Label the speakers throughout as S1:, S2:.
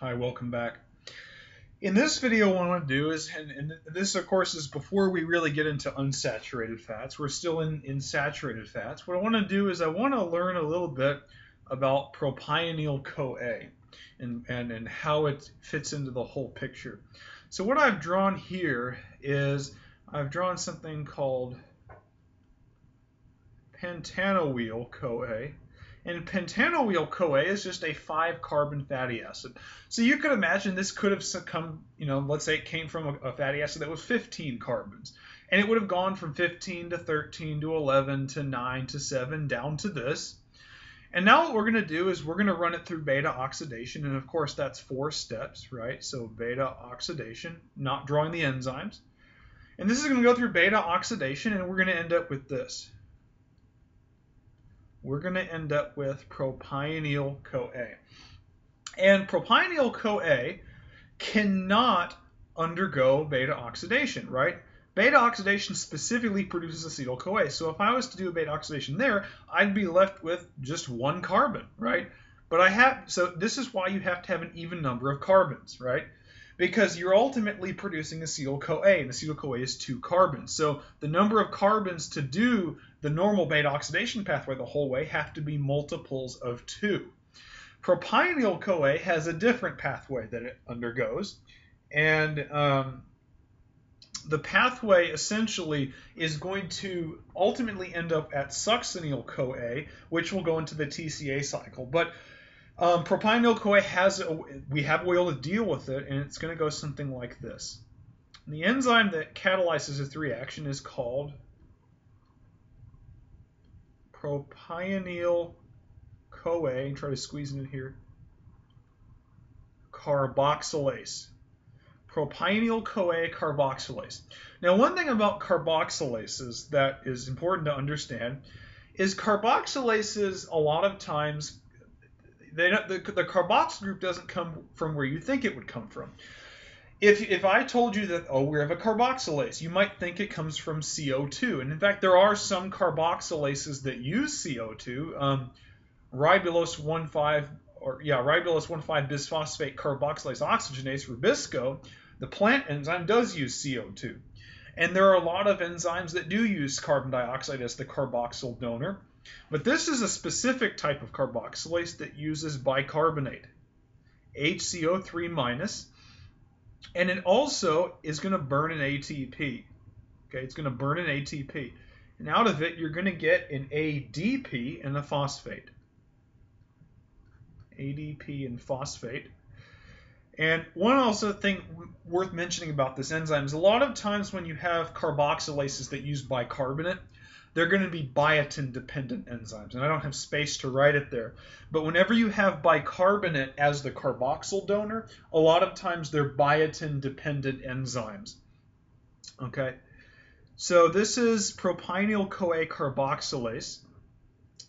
S1: Hi, welcome back. In this video, what I want to do is, and, and, this of course is before we really get into unsaturated fats, we're still in, in saturated fats. What I want to do is I want to learn a little bit about propionyl-CoA and, and, and how it fits into the whole picture. So what I've drawn here is I've drawn something called pentanoyl-CoA and pentanoyl-CoA is just a five-carbon fatty acid. So you could imagine this could have come, you know, let's say it came from a, a fatty acid that was 15 carbons. And it would have gone from 15 to 13 to 11 to 9 to 7 down to this. And now what we're going to do is we're going to run it through beta oxidation. And of course, that's four steps, right? So beta oxidation, not drawing the enzymes. And this is going to go through beta oxidation, and we're going to end up with this we're going to end up with propionyl-CoA. And propionyl-CoA cannot undergo beta oxidation, right? Beta oxidation specifically produces acetyl-CoA. So if I was to do a beta oxidation there, I'd be left with just one carbon, right? But I have, so this is why you have to have an even number of carbons, right? Because you're ultimately producing acetyl-CoA, and acetyl-CoA is two carbons. So the number of carbons to do the normal beta oxidation pathway the whole way have to be multiples of two. Propionyl-CoA has a different pathway that it undergoes, and um, the pathway essentially is going to ultimately end up at succinyl-CoA, which will go into the TCA cycle. But um, propionyl-CoA has, a, we have a way to deal with it, and it's going to go something like this. The enzyme that catalyzes this reaction is called propionyl-CoA, try to squeeze it in here, carboxylase. Propionyl-CoA carboxylase. Now, one thing about carboxylases that is important to understand is carboxylases a lot of times they don't, the, the carboxyl group doesn't come from where you think it would come from. If, if I told you that, oh, we have a carboxylase, you might think it comes from CO2. And in fact, there are some carboxylases that use CO2. Um, ribulose 1,5, or yeah, ribulose 1,5 bisphosphate carboxylase oxygenase, Rubisco, the plant enzyme does use CO2. And there are a lot of enzymes that do use carbon dioxide as the carboxyl donor. But this is a specific type of carboxylase that uses bicarbonate, HCO3 minus, and it also is going to burn an ATP. Okay, it's going to burn an ATP. And out of it, you're going to get an ADP and a phosphate. ADP and phosphate. And one also thing worth mentioning about this enzyme is a lot of times when you have carboxylases that use bicarbonate, they're going to be biotin dependent enzymes. And I don't have space to write it there. But whenever you have bicarbonate as the carboxyl donor, a lot of times they're biotin dependent enzymes. Okay. So this is propionyl CoA carboxylase.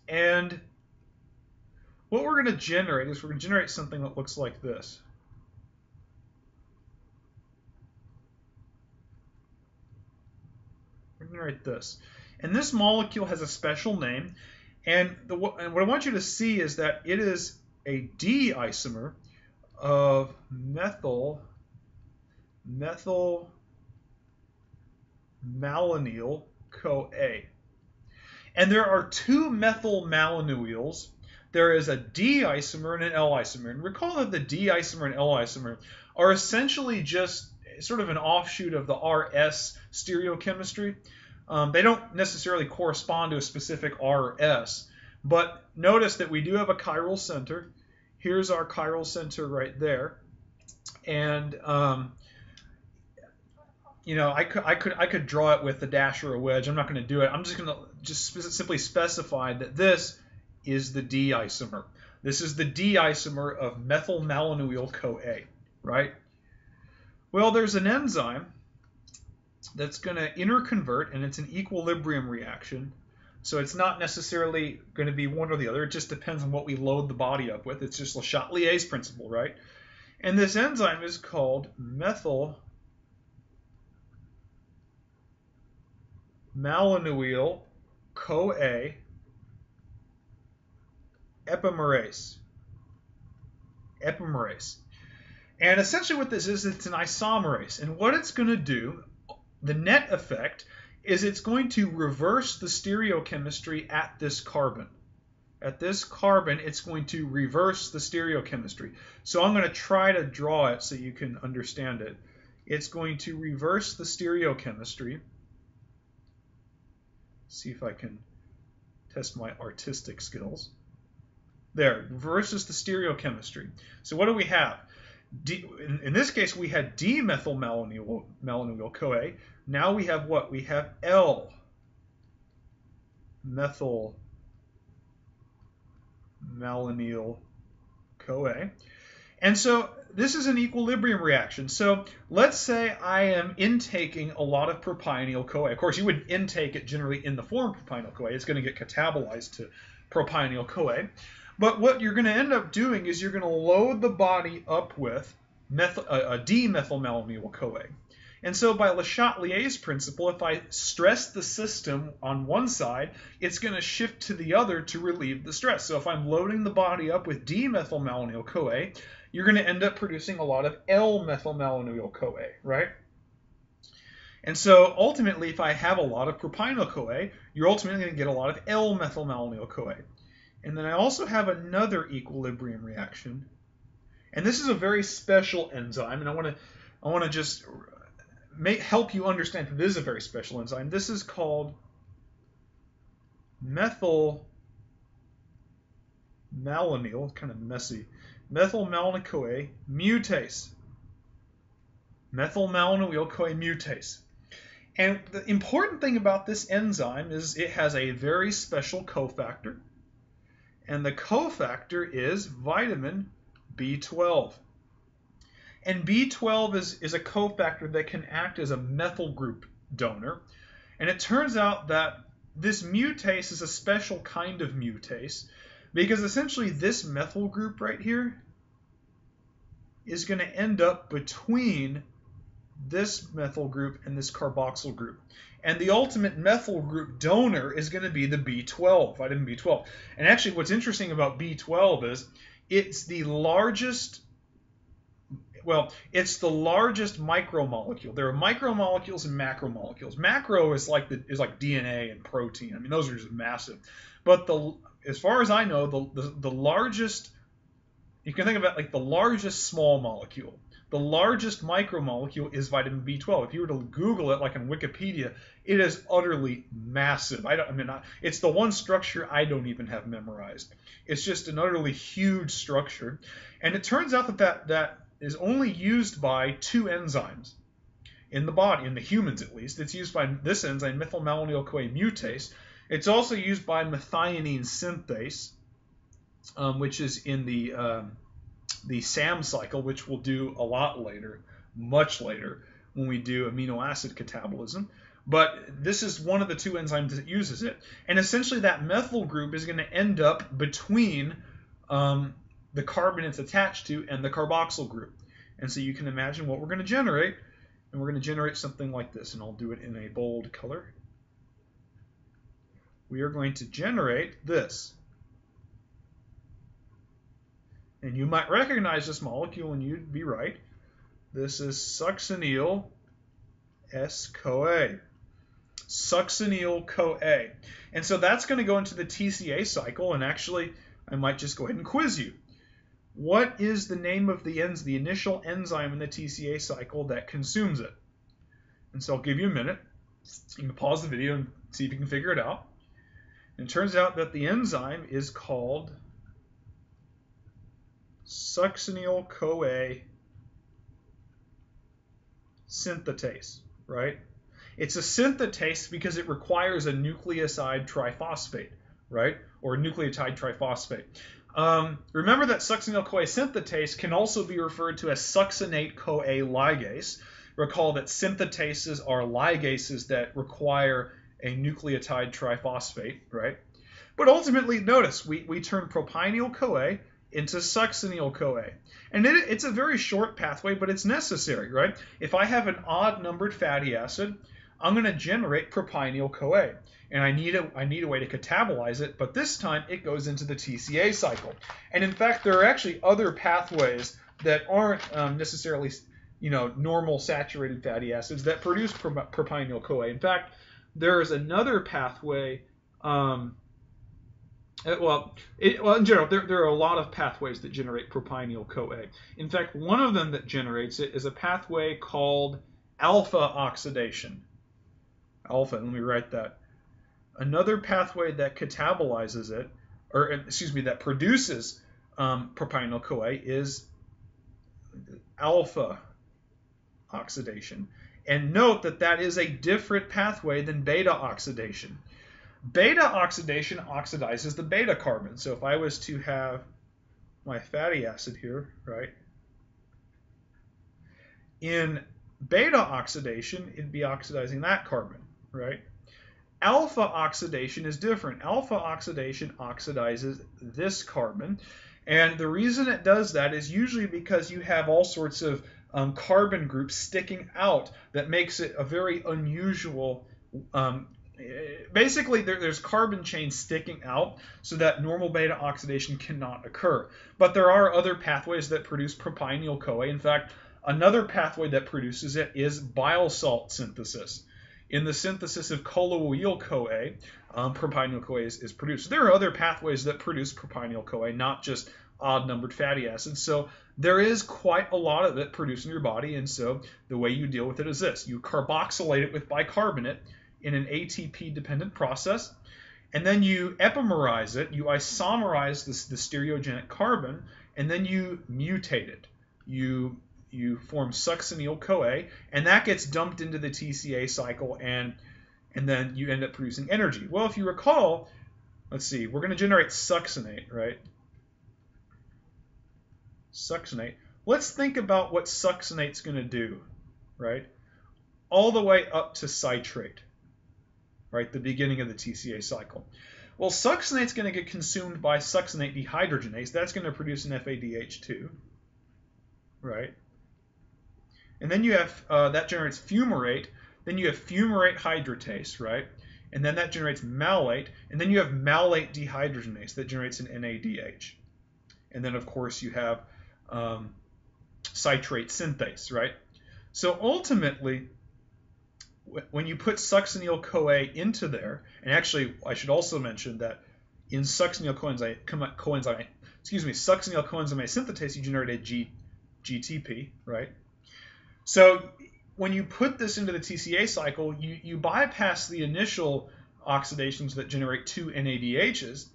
S1: And what we're going to generate is we're going to generate something that looks like this. We're going to write this. And this molecule has a special name. And, the, and what I want you to see is that it is a D isomer of methyl methyl malonyl CoA. And there are two methyl malonyls. There is a D isomer and an L isomer. And recall that the D isomer and L isomer are essentially just sort of an offshoot of the RS stereochemistry. Um, they don't necessarily correspond to a specific R or S, but notice that we do have a chiral center. Here's our chiral center right there. And, um, you know, I could, I, could, I could draw it with a dash or a wedge. I'm not going to do it. I'm just going to just simply specify that this is the D isomer. This is the D isomer of methyl malonyl CoA, right? Well, there's an enzyme that's going to interconvert, and it's an equilibrium reaction. So it's not necessarily going to be one or the other. It just depends on what we load the body up with. It's just Le Chatelier's principle, right? And this enzyme is called methyl malonyl CoA epimerase. Epimerase. And essentially what this is, it's an isomerase. And what it's going to do, the net effect, is it's going to reverse the stereochemistry at this carbon. At this carbon, it's going to reverse the stereochemistry. So I'm going to try to draw it so you can understand it. It's going to reverse the stereochemistry. See if I can test my artistic skills. There, reverses the stereochemistry. So what do we have? D, in, in, this case, we had D-methyl CoA. Now we have what? We have L-methyl malonyl CoA. And so this is an equilibrium reaction. So let's say I am intaking a lot of propionyl CoA. Of course, you would intake it generally in the form of propionyl CoA. It's going to get catabolized to propionyl CoA. But what you're going to end up doing is you're going to load the body up with uh, a D-methylmalonyl CoA. And so by Le Chatelier's principle, if I stress the system on one side, it's going to shift to the other to relieve the stress. So if I'm loading the body up with D-methylmalonyl CoA, you're going to end up producing a lot of L-methylmalonyl CoA, right? And so ultimately, if I have a lot of propionyl CoA, you're ultimately going to get a lot of L-methylmalonyl CoA. And then I also have another equilibrium reaction. And this is a very special enzyme, and I want to I want to just make, help you understand that this is a very special enzyme. This is called methyl malonyl, kind of messy, methyl malonyl CoA mutase. Methyl malonyl CoA mutase. And the important thing about this enzyme is it has a very special cofactor and the cofactor is vitamin B12. And B12 is, is a cofactor that can act as a methyl group donor. And it turns out that this mutase is a special kind of mutase because essentially this methyl group right here is going to end up between this methyl group and this carboxyl group. And the ultimate methyl group donor is going to be the B12, vitamin B12. And actually, what's interesting about B12 is it's the largest well, it's the largest micromolecule. There are micromolecules and macromolecules. Macro is like the is like DNA and protein. I mean, those are just massive. But the as far as I know, the the, the largest you can think it like the largest small molecule the largest micromolecule is vitamin B12. If you were to Google it, like in Wikipedia, it is utterly massive. I, don't, I mean, it's the one structure I don't even have memorized. It's just an utterly huge structure, and it turns out that that, that is only used by two enzymes in the body, in the humans at least. It's used by this enzyme, methylmalonyl CoA mutase. It's also used by methionine synthase, um, which is in the um, the SAM cycle, which we'll do a lot later, much later, when we do amino acid catabolism. But this is one of the two enzymes that uses it. And essentially, that methyl group is going to end up between um, the carbon it's attached to and the carboxyl group. And so you can imagine what we're going to generate. And we're going to generate something like this. And I'll do it in a bold color. We are going to generate this. And you might recognize this molecule, and you'd be right. This is succinyl S-CoA. Succinyl CoA. And so that's going to go into the TCA cycle, and actually, I might just go ahead and quiz you. What is the name of the ens the initial enzyme in the TCA cycle that consumes it? And so I'll give you a minute. You can pause the video and see if you can figure it out. And it turns out that the enzyme is called succinyl CoA synthetase, right? It's a synthetase because it requires a nucleoside triphosphate, right? Or nucleotide triphosphate. Um, remember that succinyl CoA synthetase can also be referred to as succinate CoA ligase. Recall that synthetases are ligases that require a nucleotide triphosphate, right? But ultimately, notice we, we turn propionyl CoA into succinyl CoA. And it, it's a very short pathway, but it's necessary, right? If I have an odd numbered fatty acid, I'm going to generate propionyl CoA. And I need, a, I need a way to catabolize it, but this time it goes into the TCA cycle. And in fact, there are actually other pathways that aren't um, necessarily you know normal saturated fatty acids that produce pro- propionyl CoA. In fact, there is another pathway. Um, well, it, well, in general, there, there are a lot of pathways that generate propionyl CoA. In fact, one of them that generates it is a pathway called alpha oxidation. Alpha, let me write that. Another pathway that catabolizes it, or excuse me, that produces um, propionyl CoA is alpha oxidation. And note that that is a different pathway than beta oxidation. Beta oxidation oxidizes the beta carbon. So if I was to have my fatty acid here, right, in beta oxidation, it'd be oxidizing that carbon, right? Alpha oxidation is different. Alpha oxidation oxidizes this carbon. And the reason it does that is usually because you have all sorts of um, carbon groups sticking out that makes it a very unusual. Um, basically, there, there's carbon chains sticking out so that normal beta oxidation cannot occur. But there are other pathways that produce propionyl CoA. In fact, another pathway that produces it is bile salt synthesis in the synthesis of choloyl CoA, um, propionyl CoA is, is, produced. There are other pathways that produce propionyl CoA, not just odd numbered fatty acids. So there is quite a lot of it produced in your body. And so the way you deal with it is this you carboxylate it with bicarbonate in an ATP dependent process. And then you epimerize it, you isomerize this, the stereogenic carbon, and then you mutate it. You you form succinyl CoA, and that gets dumped into the TCA cycle, and and then you end up producing energy. Well, if you recall, let's see, we're going to generate succinate, right? Succinate. Let's think about what succinate's going to do, right? All the way up to citrate, right? The beginning of the TCA cycle. Well, succinate's going to get consumed by succinate dehydrogenase. That's going to produce an FADH2, right? And then you have, uh, that generates fumarate. Then you have fumarate hydratase, right? And then that generates malate. And then you have malate dehydrogenase that generates an NADH. And then, of course, you have um, citrate synthase, right? So ultimately, when you put succinyl CoA into there, and actually, I should also mention that in succinyl coenzyme, coenzyme excuse me, succinyl coenzyme synthetase, you generate a G, GTP, right? So when you put this into the TCA cycle, you, you bypass the initial oxidations that generate two NADHs,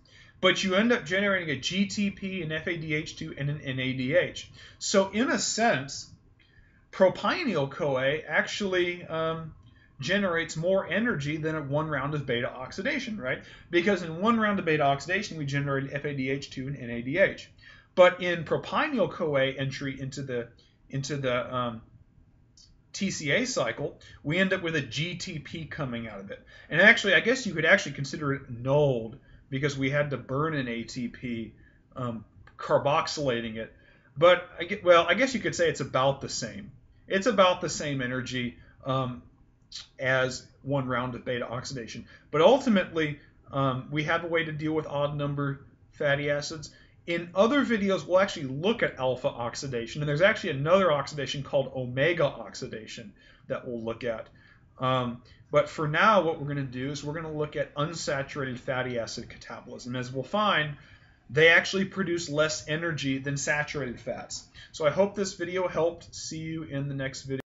S1: but you end up generating a GTP, an FADH2, and an NADH. So in a sense, propionyl CoA actually um, generates more energy than a one round of beta oxidation, right? Because in one round of beta oxidation, we generated FADH2 and NADH. But in propionyl CoA entry into the into the um, TCA cycle, we end up with a GTP coming out of it. And actually, I guess you could actually consider it nulled because we had to burn an ATP, um, carboxylating it. But I get, well, I guess you could say it's about the same. It's about the same energy um, as one round of beta oxidation. But ultimately, um, we have a way to deal with odd number fatty acids. In other videos, we'll actually look at alpha oxidation, and there's actually another oxidation called omega oxidation that we'll look at. Um, but for now, what we're going to do is we're going to look at unsaturated fatty acid catabolism. As we'll find, they actually produce less energy than saturated fats. So I hope this video helped. See you in the next video.